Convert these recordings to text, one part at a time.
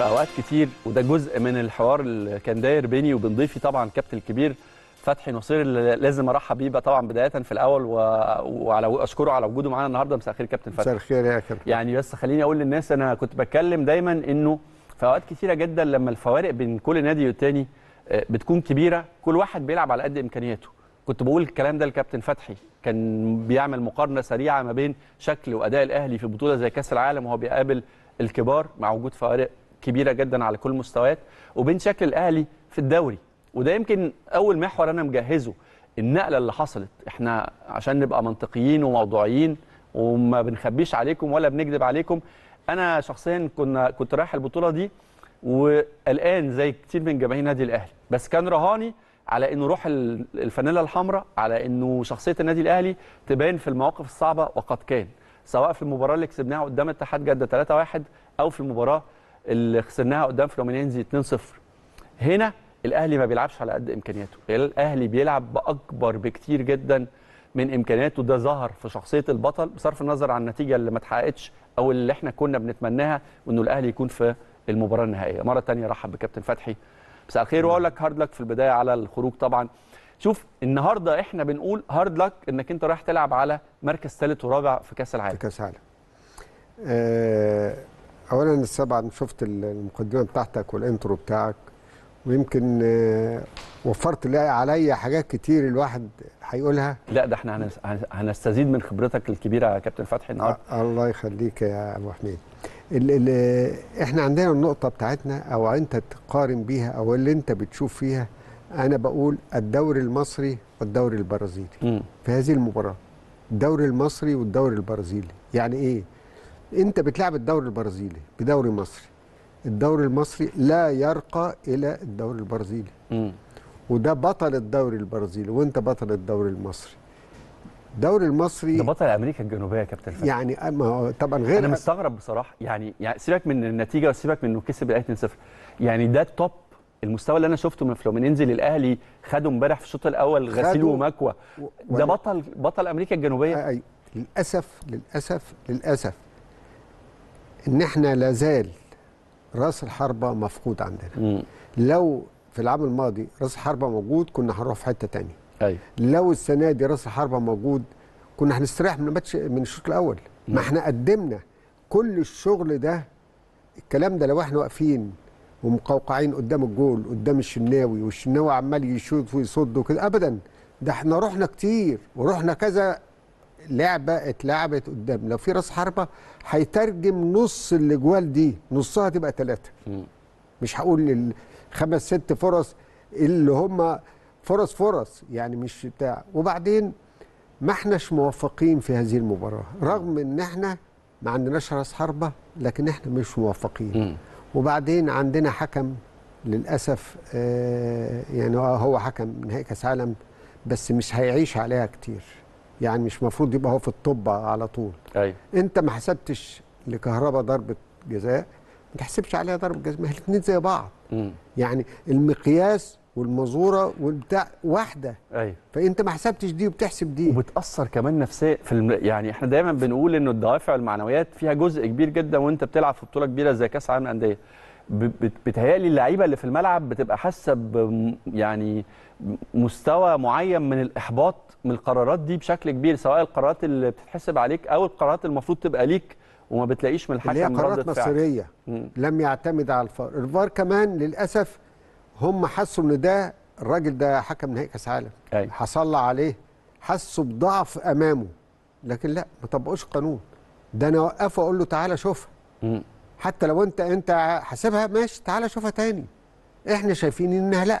في أوقات كتير وده جزء من الحوار اللي كان داير بيني وبين ضيفي طبعا الكابتن الكبير فتحي نصير اللي لازم أرحب بيه بقى طبعا بداية في الأول و... وعلى أشكره على وجوده معانا النهارده مساء الخير كابتن فتحي. مساء الخير يا كابتن. يعني بس خليني أقول للناس أنا كنت بتكلم دايما إنه في أوقات كتيرة جدا لما الفوارق بين كل نادي والتاني آه، بتكون كبيرة كل واحد بيلعب على قد إمكانياته. كنت بقول الكلام ده لكابتن فتحي. كان بيعمل مقارنة سريعة ما بين شكل وأداء الأهلي في بطولة زي كأس العالم وهو بيقابل الكبار مع وجود فوارق كبيرة جدا على كل المستويات وبين شكل الأهلي في الدوري. وده يمكن أول محور أنا مجهزه النقلة اللي حصلت. إحنا عشان نبقى منطقيين وموضوعيين وما بنخبيش عليكم ولا بنكذب عليكم أنا شخصيا كنا كنت رايح البطولة دي وقلقان زي كتير من جماهير النادي الأهلي. بس كان رهاني على إنه روح ال- الفانيلا الحمراء على إنه شخصية النادي الأهلي تبان في المواقف الصعبة وقد كان سواء في المباراة اللي كسبناها قدام اتحاد جدة 3-1 أو في المباراة اللي خسرناها قدام فلومينينزي 2-0 هنا الأهلي ما بيلعبش على قد إمكانياته. الأهلي بيلعب بأكبر بكتير جدا من إمكانياته. ده ظهر في شخصية البطل بصرف النظر عن النتيجة اللي ما اتحققتش أو اللي إحنا كنا بنتمناها وإنه الأهلي يكون في المباراة النهائية. مرة تانية رحب بكابتن فتحي. مساء الخير. وأقول لك هارد لك في البداية على الخروج طبعا. شوف النهارده إحنا بنقول hard luck إنك أنت رايح تلعب على مركز ثالث ورابع في كأس في العالم كأس عالم آه، اولا طبعا شفت المقدمة بتاعتك وال intro بتاعك ويمكن آه، وفرت لي عليا حاجات كتير الواحد هيقولها. لا ده إحنا هنس- هنس- هنستزيد من خبرتك الكبيرة يا كابتن فتحي النهارده. آه، الله يخليك يا أبو حميد. ال ال إحنا عندنا النقطة بتاعتنا أو أنت تقارن بيها أو اللي أنت بتشوف فيها. أنا بقول الدوري المصري والدوري البرازيلي. في هذه المباراة. الدوري المصري والدوري البرازيلي. يعني إيه؟ انت بتلعب الدوري البرازيلي بدوري مصري. الدوري المصري لا يرقى إلى الدوري البرازيلي. وده بطل الدوري البرازيلي وانت بطل الدوري المصري. الدوري المصري ده بطل أمريكا الجنوبية يا كابتن فتحي يعني ما هو طبعا غير أنا مستغرب بصراحة يعني يعني سيبك من النتيجة وسيبك من انه كسب الاهلي 2-0 يعني ده التوب المستوى اللي أنا شفته من فلومينينزي للأهلي خده امبارح في الشوط الأول غسيل خده ومكوى. و- ده بطل بطل أمريكا الجنوبية. أي للأسف للأسف للأسف. إن إحنا لازال رأس الحربة مفقود عندنا. امم لو في العام الماضي رأس الحربة موجود كنا هنروح في حتة تانية. أيوه. لو السنة دي رأس الحربة موجود كنا هنستريح من الماتش من الشوط الأول. ما إحنا قدمنا كل الشغل ده. الكلام ده لو إحنا واقفين ومقوقعين قدام الجول قدام الشناوي والشناوي عمال يشوط ويصد وكده ابدا. ده إحنا رحنا كتير ورحنا كذا لعبة اتلعبت قدام. لو في راس حربة هيترجم نص الأجوال دي نصها تبقى ثلاثة. مش هقول الخمس ست فرص اللي هم فرص فرص يعني مش بتاع. وبعدين ما احناش موفقين في هذه المباراة. رغم ان إحنا ما عندناش راس حربة لكن إحنا مش موفقين. وبعدين عندنا حكم للأسف آه يعني هو- هو حكم نهائي كأس عالم بس مش هيعيش عليها كتير. يعني مش المفروض يبقى هو في الطب على طول. أيوه. انت ما حسبتش لكهرباء ضربة جزاء ما تحسبش عليها ضربة جزاء ما هي الاثنين زي بعض. مم. يعني المقياس والمزورة والبتاع واحدة. أيوه. فانت ما حسبتش دي وبتحسب دي. وبتأثر كمان نفسيا في الم... يعني إحنا دايما بنقول إنه الدوافع والمعنويات فيها جزء كبير جدا وانت بتلعب في بطولة كبيرة زي كأس العالم للأندية. ب... بت... بتهيألي اللعيبة اللي في الملعب بتبقى حاسة ب... يعني مستوى معين من الإحباط من القرارات دي بشكل كبير سواء القرارات اللي بتتحسب عليك أو القرارات المفروض تبقى ليك وما بتلاقيش من اللي هي الحكم قرارات مصيرية. لم يعتمد على الفار الفار كمان للأسف هم حسوا إن ده الراجل ده حكم نهائي كأس عالم. حصل عليه حسوا بضعف أمامه لكن لا ما طبقوش القانون ده أنا أوقفه أقول له تعالى شوفها. حتى لو انت انت حاسبها ماشي تعالى شوفها تاني. إحنا شايفين انها لا.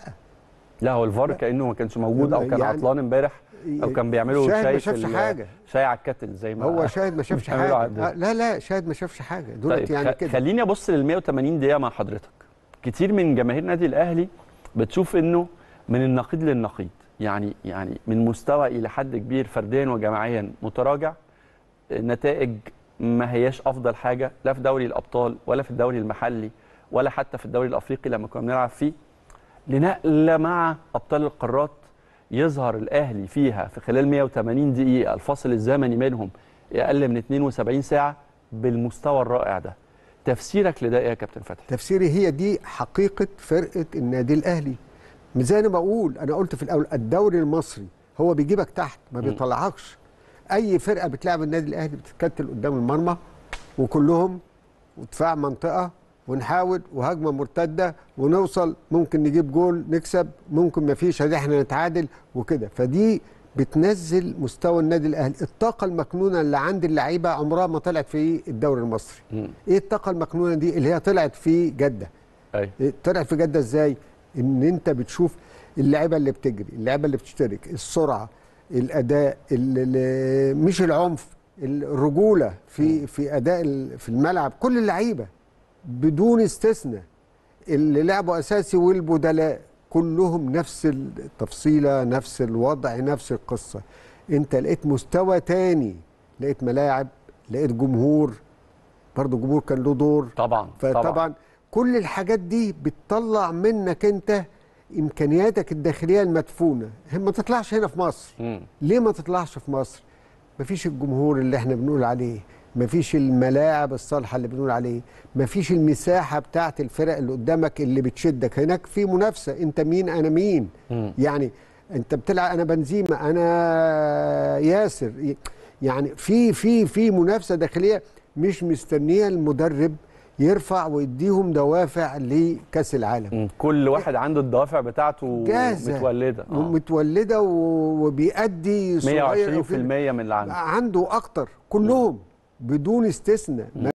لا هو الفار كأنه ما كانش موجود أو كان يعني- عطلان امبارح أو كان بيعملوا شاهد ما شاي شافش في ال- حاجة. شاي على الكتل زي ما هو شاهد ما شافش حاجة. آه، لا لا شاهد ما شافش حاجة. دولت طيب يعني كده. خليني أبص لل 180 دقيقة مع حضرتك. كتير من جماهير نادي الأهلي بتشوف إنه من النقيض للنقيض. يعني يعني من مستوى إلى حد كبير فرديا وجماعيا متراجع. نتائج ما هياش أفضل حاجة لا في دوري الأبطال ولا في الدوري المحلي ولا حتى في الدوري الأفريقي لما كنا بنلعب فيه. لنقله مع أبطال القارات يظهر الأهلي فيها في خلال 180 دقيقة الفاصل الزمني منهم أقل من 72 ساعة بالمستوى الرائع ده. تفسيرك لده إيه يا كابتن فتحي؟ تفسيري هي دي حقيقة فرقة النادي الأهلي. زي أنا بقول أنا قلت في الأول الدوري المصري هو بيجيبك تحت ما بيطلعكش. أي فرقة بتلعب النادي الأهلي بتتكتل قدام المرمى وكلهم ودفاع منطقة ونحاول وهجمة مرتدة ونوصل ممكن نجيب جول نكسب ممكن ما فيش إحنا نتعادل وكده. فدي بتنزل مستوى النادي الأهلي. الطاقة المكنونة اللي عند اللعيبة عمرها ما طلعت في الدوري المصري. مم. إيه الطاقة المكنونة دي اللي هي طلعت في جدة؟ إيه طلعت في جدة إزاي؟ إن أنت بتشوف اللعيبة اللي بتجري اللعيبة اللي بتشترك السرعة الأداء ال- ال- مش العنف الرجولة في في أداء في الملعب كل اللعيبة بدون استثناء. اللي لعبوا أساسي والبدلاء كلهم نفس التفصيلة نفس الوضع نفس القصة. أنت لقيت مستوى تاني لقيت ملاعب لقيت جمهور برضه الجمهور كان له دور. طبعا. فطبعا كل الحاجات دي بتطلع منك أنت إمكانياتك الداخلية المدفونة. ما تطلعش هنا في مصر. مم. ليه ما تطلعش في مصر؟ مفيش الجمهور اللي إحنا بنقول عليه. مفيش الملاعب الصالحة اللي بنقول عليه. مفيش المساحة بتاعت الفرق اللي قدامك اللي بتشدك. هناك في منافسة. أنت مين؟ أنا مين؟ مم. يعني أنت بتلعب أنا بنزيما أنا ياسر. يعني في في في منافسة داخلية مش مستنية المدرب يرفع ويديهم دوافع لكأس العالم. كل واحد عنده الدوافع بتاعته جاهزة. متولدة آه. متولدة وبيأدي صغير أو 120% كبير. من اللي عنده عنده أكتر كلهم بدون استثناء